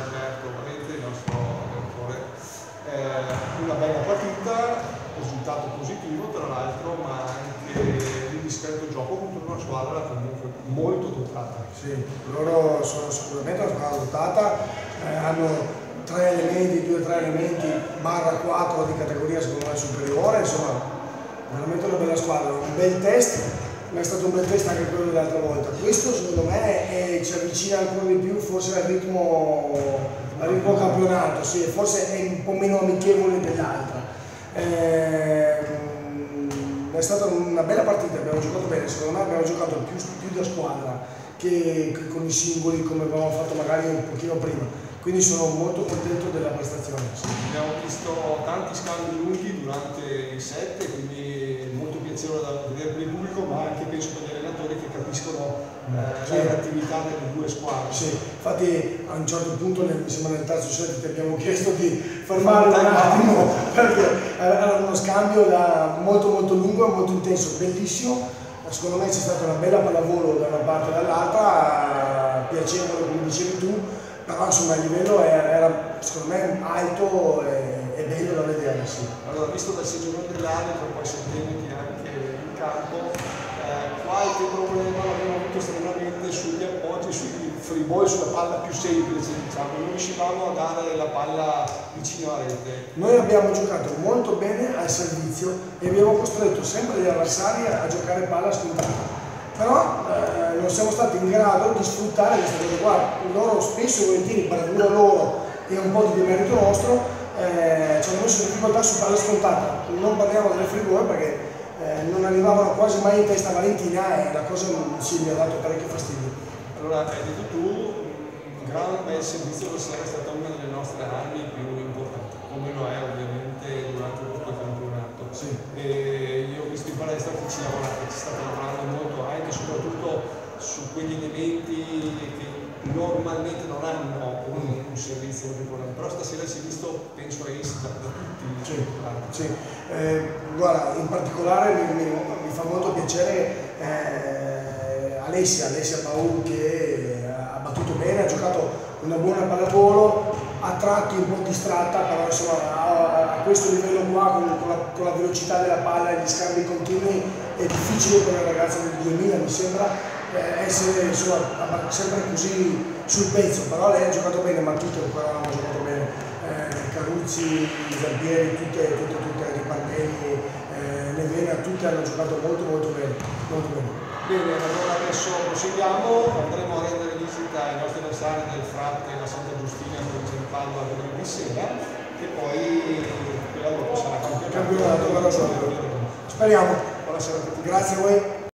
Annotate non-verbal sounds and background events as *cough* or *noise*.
Alberto Valente, il nostro allenatore. Eh, una bella partita, risultato positivo tra l'altro, ma anche di discreto gioco contro una squadra comunque molto dotata. Sì, loro sono sicuramente una squadra dotata, eh, hanno tre elementi, due o tre elementi, barra quattro di categoria secondo me superiore, insomma veramente una bella squadra, un bel test, ma è stato un bel test anche quello dell'altra volta. Questo secondo me è, ci avvicina ancora di più forse al ritmo, al ritmo campionato, sì, forse è un po' meno amichevole dell'altra. Eh, è stata una bella partita, abbiamo giocato bene, secondo me abbiamo giocato più, più da squadra che, con i singoli come avevamo fatto magari un pochino prima quindi sono molto contento della prestazione. Abbiamo visto tanti scambi lunghi durante i set, quindi molto piacevole da vedere per il pubblico, ma anche penso per gli allenatori che capiscono eh, sì. l'attività delle due squadre. Sì, infatti a un certo punto, nel, mi sembra nel terzo set, ti abbiamo chiesto di fermare un attimo, *laughs* perché era uno scambio da molto molto lungo e molto intenso, bellissimo. Secondo me c'è stata una bella pallavolo da una parte e dall'altra, piacevole come dicevi tu, però insomma il livello era, secondo me alto e, e, bello da vedere. Sì. Allora, visto dal seggio dell'arbitro, poi sentimenti anche in campo, eh, problema l'abbiamo avuto estremamente sugli appoggi, sui free ball, sulla palla più semplice, diciamo, non riuscivamo a dare la palla vicino alla rete. Noi abbiamo giocato molto bene al servizio e abbiamo costretto sempre gli avversari a giocare palla spuntata però eh, non siamo stati in grado di sfruttare questa cosa qua. Loro spesso e volentieri, bravura loro e un po' di demerito nostro, eh, ci hanno messo difficoltà su palla scontata. Non parliamo delle frigore perché eh, non arrivavano quasi mai in testa Valentina e la cosa sì, mi ha dato parecchio fastidio. Allora, hai detto tu, un gran bel servizio per essere stata una delle nostre armi più importanti, come lo è ovviamente durante tutto il campionato. Sì. E io ho visto in palestra che ci lavorate, ci state lavorando molto anche e soprattutto su quegli elementi che normalmente non hanno un, un servizio regolare, però stasera si è visto, penso, Ace da, da tutti. Sì, sì. Eh, guarda, in particolare mi, mi, mi fa molto piacere eh, Alessia, Alessia Paul che ha battuto bene, ha giocato una buona pallavolo, a tratti un po' distratta, però insomma a, a questo livello qua con, con, la, con, la, velocità della palla e gli scambi continui è difficile per una ragazza del 2000 mi sembra eh, essere insomma, sempre così sul pezzo, però lei ha giocato bene, ma tutte ancora Caruzzi, Zampieri, tutte, tutte, tutte, Ripardelli, eh, Nevena, tutte hanno giocato molto molto bene. Molto bene. Bene, allora adesso proseguiamo, andremo a rendere visita ai nostri avversari del Fratte e la Santa Giustina in provincia di Padova venerdì sera e poi quella dopo sarà campionato. Campionato, Speriamo. Buonasera a tutti. Grazie a voi.